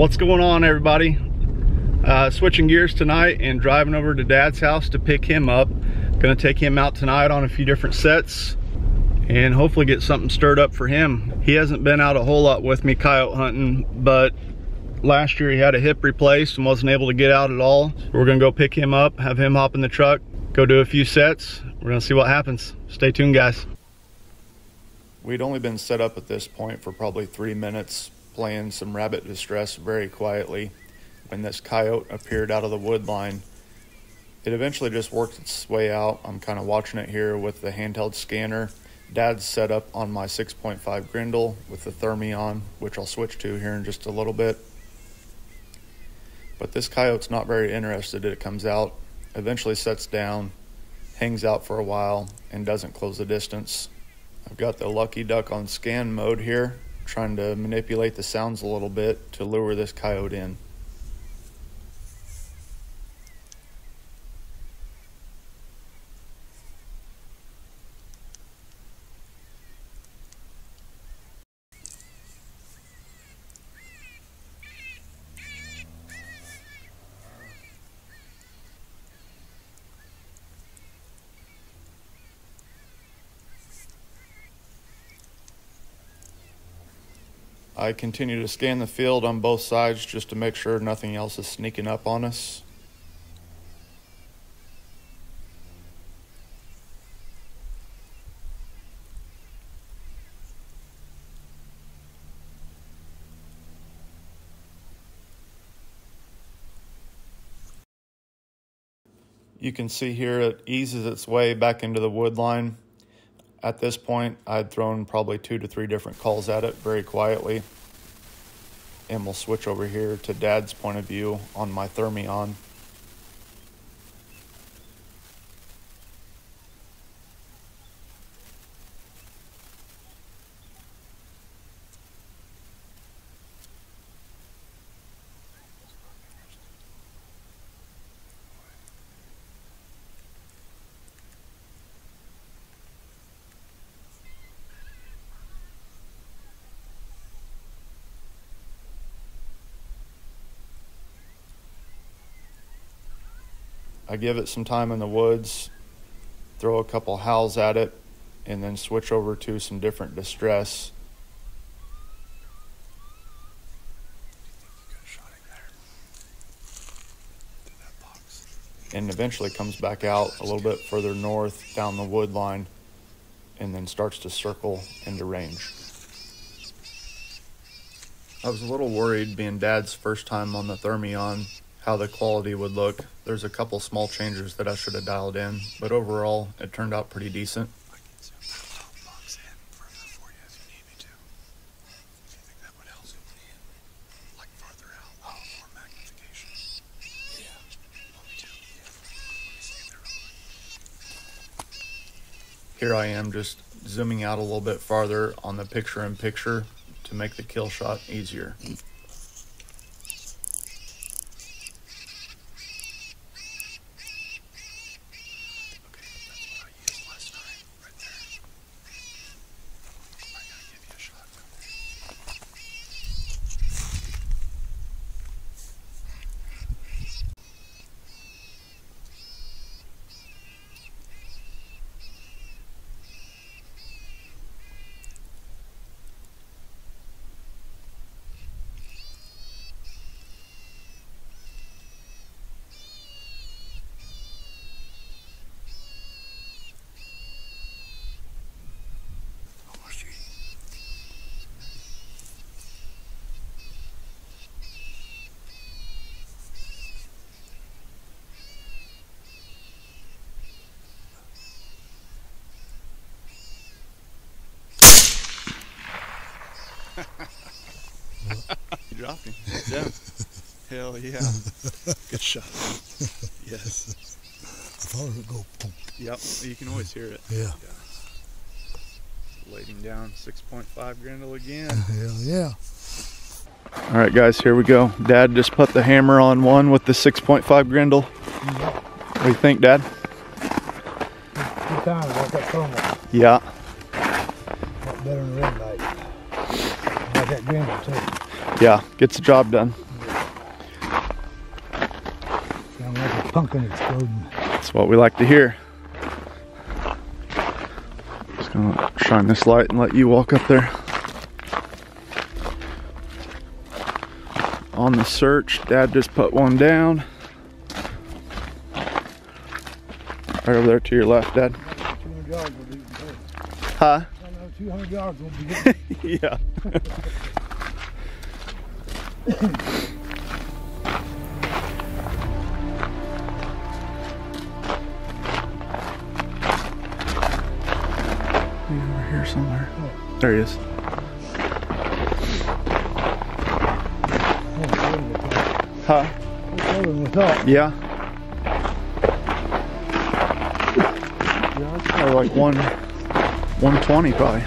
What's going on everybody? Uh, switching gears tonight and driving over to dad's house to pick him up. Gonna take him out tonight on a few different sets and hopefully get something stirred up for him. He hasn't been out a whole lot with me coyote hunting, but last year he had a hip replaced and wasn't able to get out at all. We're gonna go pick him up, have him hop in the truck, go do a few sets. We're gonna see what happens. Stay tuned guys. We'd only been set up at this point for probably three minutes, playing some rabbit distress very quietly when this coyote appeared out of the wood line. It eventually just worked its way out. I'm kind of watching it here with the handheld scanner. Dad's set up on my 6.5 Grendel with the Thermion, which I'll switch to here in just a little bit. But this coyote's not very interested. It comes out, eventually sets down, hangs out for a while, and doesn't close the distance. I've got the Lucky Duck on scan mode here, trying to manipulate the sounds a little bit to lure this coyote in. I continue to scan the field on both sides just to make sure nothing else is sneaking up on us. You can see here it eases its way back into the wood line. At this point, I'd thrown probably two to three different calls at it very quietly. And we'll switch over here to Dad's point of view on my Thermion. I give it some time in the woods, throw a couple howls at it, and then switch over to some different distress. And eventually comes back out a little bit further north down the wood line and then starts to circle into range. I was a little worried being dad's first time on the Thermion how the quality would look. There's a couple small changes that I should have dialed in, but overall it turned out pretty decent. Here I am just zooming out a little bit farther on the picture in picture to make the kill shot easier. You dropped him. Yeah. Hell yeah. Good shot. Yes. I thought it would go boom. Yep. You can always hear it. Yeah. yeah. Laying down 6.5 Grendel again. Hell yeah. All right, guys, here we go. Dad just put the hammer on one with the 6.5 Grendel. What do you think, Dad? Good time, like that thermal. Yeah. Lot better than red light that gamble too. Yeah, gets the job done. Sound like a pumpkin exploding. That's what we like to hear. Just gonna shine this light and let you walk up there. On the search, Dad just put one down. Right over there to your left, Dad. Huh? yeah. Over here somewhere. There he is. Oh. Huh? Yeah. Yeah, it's probably like one, 120 probably.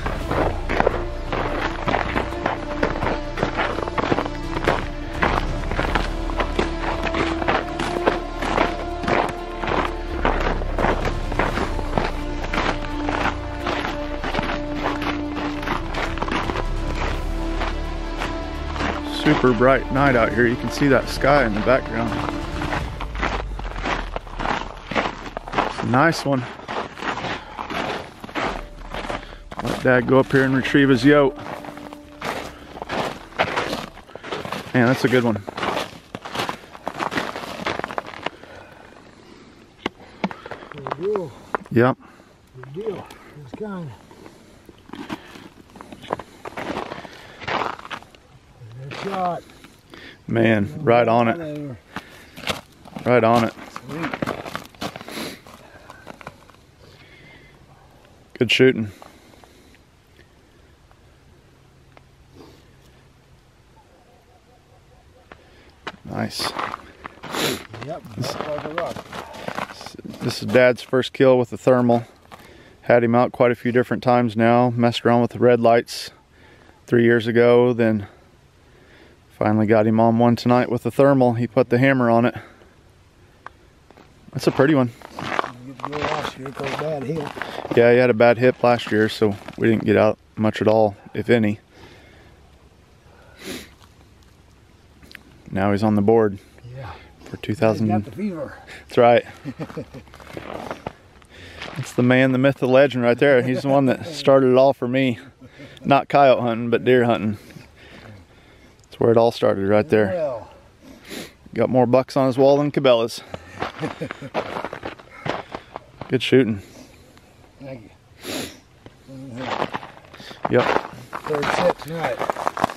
Super bright night out here. You can see that sky in the background. It's a nice one. Let Dad go up here and retrieve his yoke. Man, that's a good one. Good deal. Yep. Good deal. It's kind. Shot. Man, right on it. Right on it. Good shooting. Nice. Yep. That's like a rock. This is Dad's first kill with the thermal. Had him out quite a few different times now. Messed around with the red lights three years ago. Then finally got him on one tonight with the thermal. He put the hammer on it. That's a pretty one. You get to go last year because bad hit. Yeah, he had a bad hip last year, so we didn't get out much at all, if any. Now he's on the board Yeah. for He's 2000. got the fever. That's right. That's the man, the myth, the legend right there. He's the one that started it all for me. Not coyote hunting, but deer hunting. That's where it all started right there. Well, Got more bucks on his wall than Cabela's. Good shooting. thank you. Mm-hmm. Yep. Third set tonight.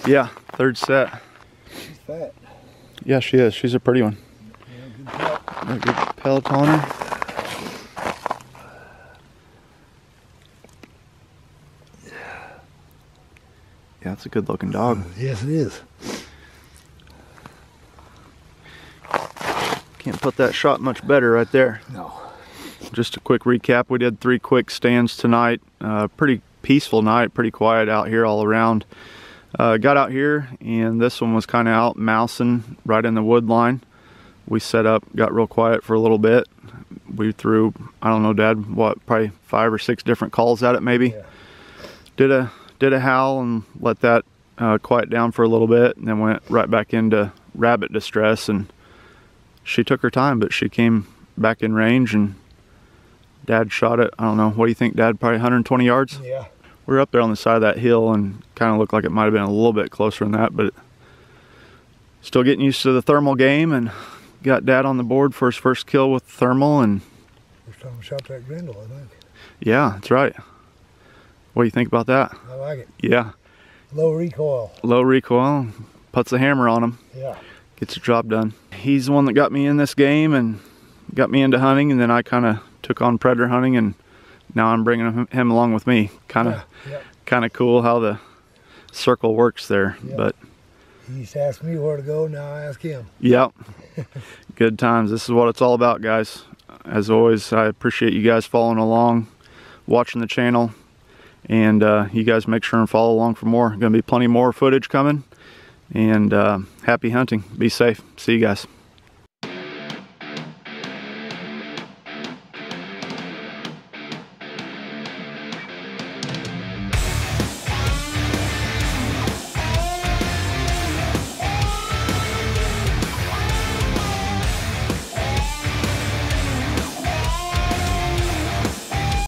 Yeah, third set. She's fat. Yeah, she is. She's a pretty one. Yeah, good pelt. Good pellet on her. Yeah, it's a good looking dog. Yes, it is. Can't put that shot much better right there. No. Just a quick recap. We did three quick stands tonight. Uh, pretty peaceful night, pretty quiet out here all around. Uh, got out here and this one was kind of out mousing right in the wood line. We set up, got real quiet for a little bit. We threw, I don't know, Dad, what, probably five or six different calls at it maybe. Yeah. Did a did a howl and let that uh, quiet down for a little bit, and then went right back into rabbit distress. And she took her time, but she came back in range and Dad shot it. I don't know. What do you think, Dad? Probably 120 yards. Yeah. We were up there on the side of that hill and kind of looked like it might have been a little bit closer than that, but still getting used to the thermal game and got Dad on the board for his first kill with thermal. And First time I shot that Grendel, I think. yeah, that's right. What do you think about that? I like it. Yeah, Low recoil. low recoil, puts the hammer on him. Yeah. Gets the job done. He's the one that got me in this game and got me into hunting, and then I kind of took on predator hunting, and now I'm bringing him, along with me. Kind of, Yeah. yeah. kind of cool how the circle works there. Yeah. But He used to ask me where to go, now I ask him. yep, good times. This is what it's all about, guys. As always, I appreciate you guys following along, watching the channel, and uh, you guys make sure and follow along for more. Going to be plenty more footage coming, and uh, happy hunting. Be safe. See you guys.